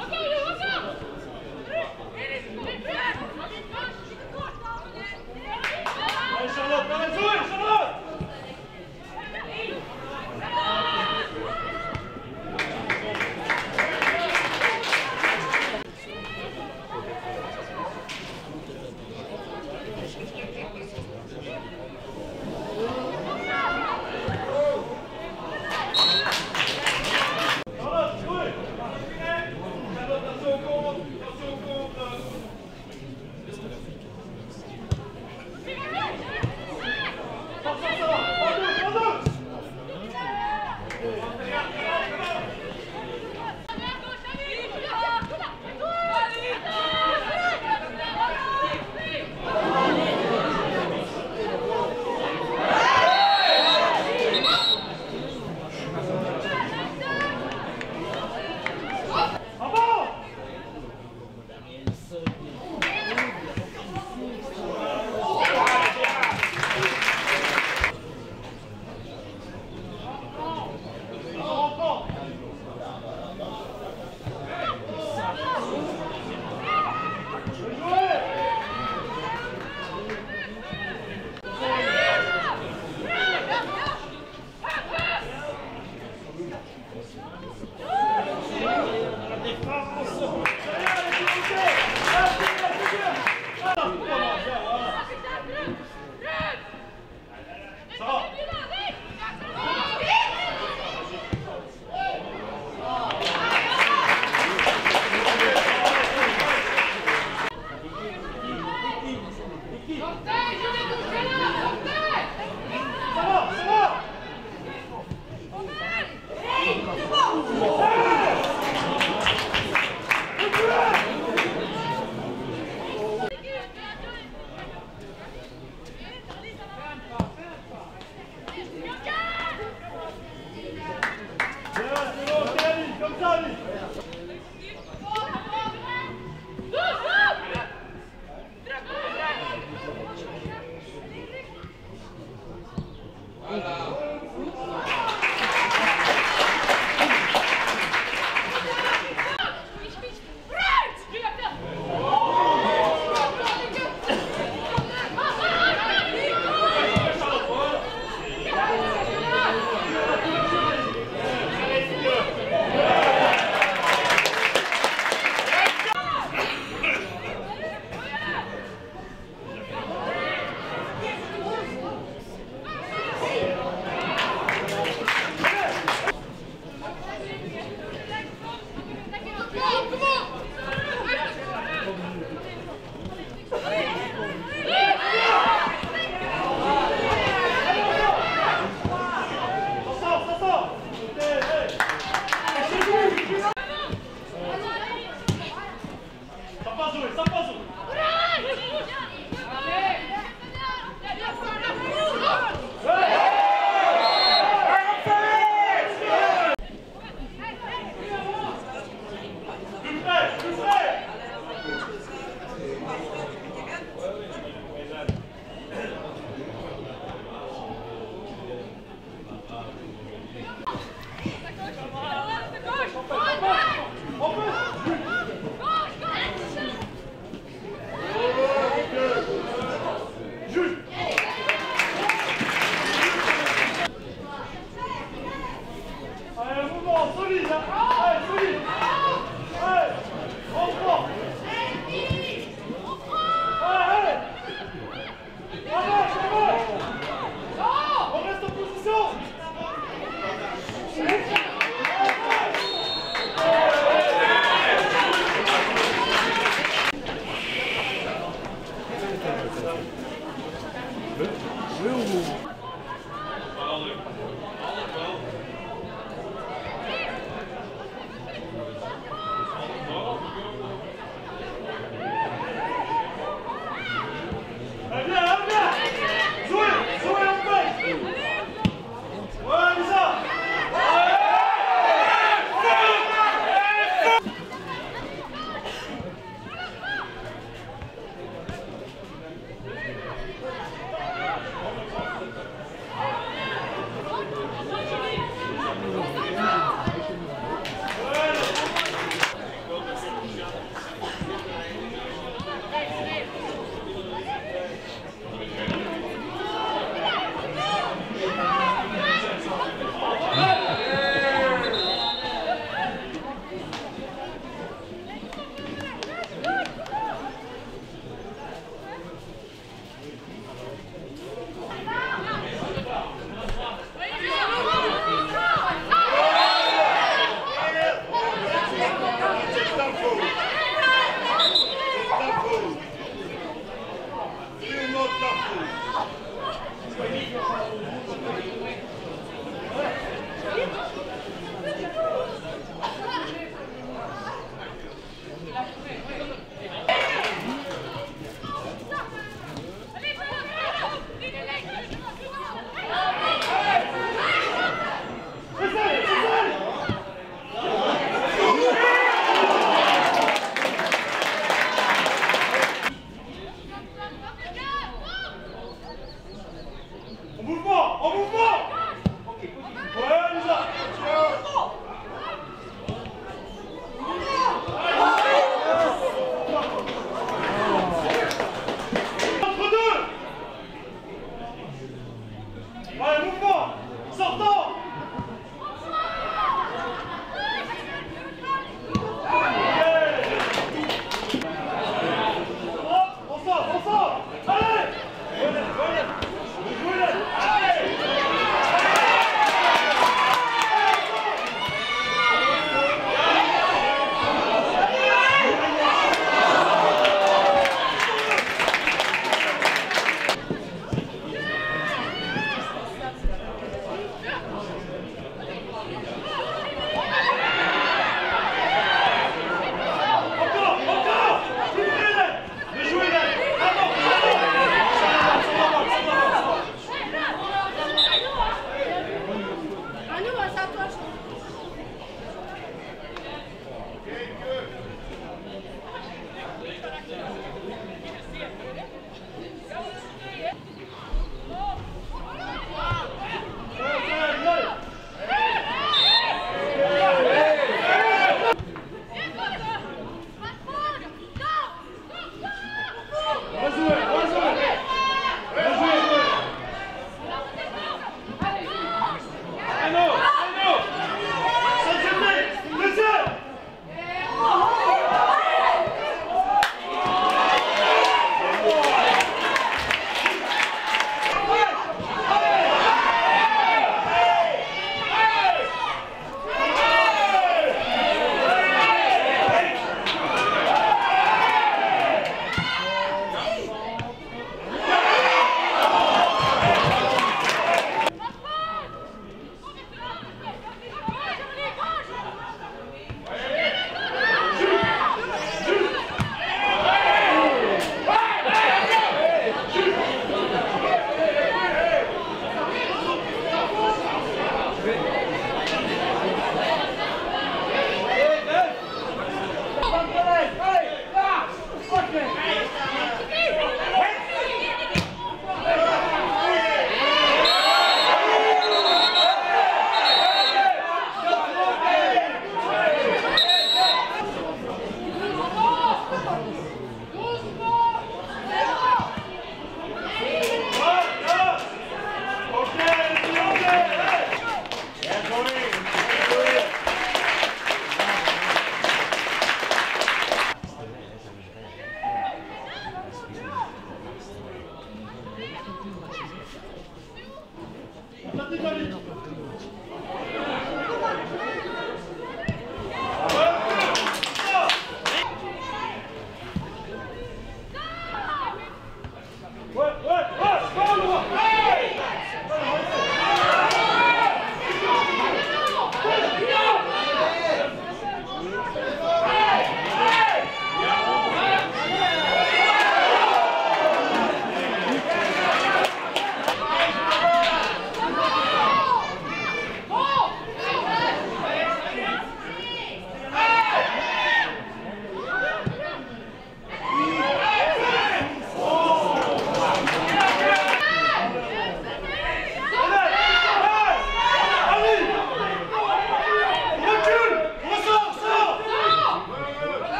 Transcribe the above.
Okay,